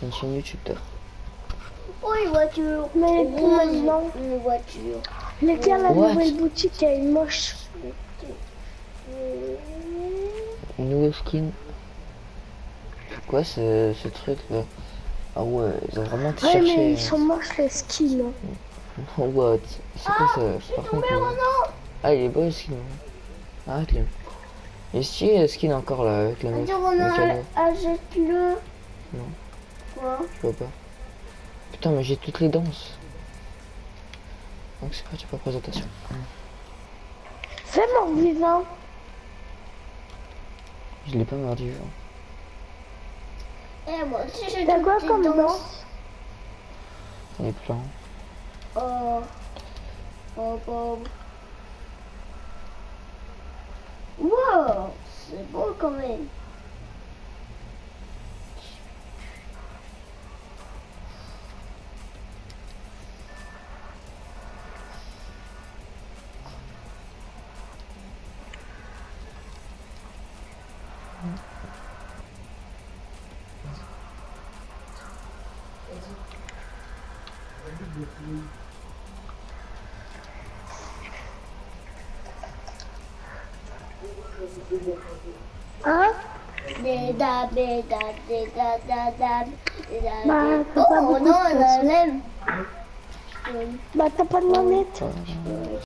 T'as une chaîne YouTube, toi. Oh, une voiture. Mais Une pour maintenant, Une voiture. les gars, la What? nouvelle boutique, elle est moche. Une nouvelle skin. C'est quoi ce, ce truc là? Ah ouais, ils ont vraiment tout Ouais, mais cherché. ils sont moches les skins. hein. Oh, what? C'est quoi ça? Par contre, tombé euh, en or. Ah, il est beau le skin. Arrête lui. Et si le skin encore là avec la Vas-y, le Ronan, cadeau achète-le. Non. Je vois pas. Putain, mais j'ai toutes les danses. Donc c'est parti pour la présentation. Fais mort vivant. Je l'ai pas mordu. hein. Eh, moi aussi, j'ai T'as quoi les comme danse? J'en ai plein. Oh. Oh, oh. Wow, c'est beau quand même. Hã? Da, da, da, da, da, da. Oh, não, não, não. Bata para o.